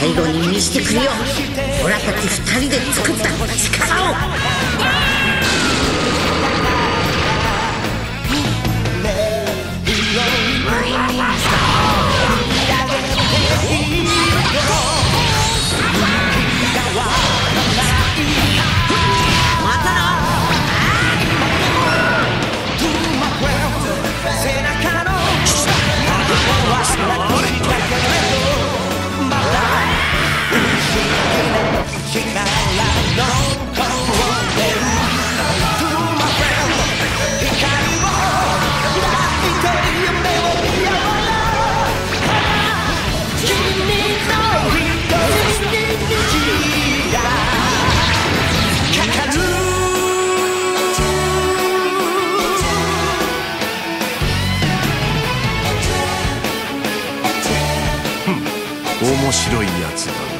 最後に見せてくれよ俺たち2人で作った力を面白いやつだ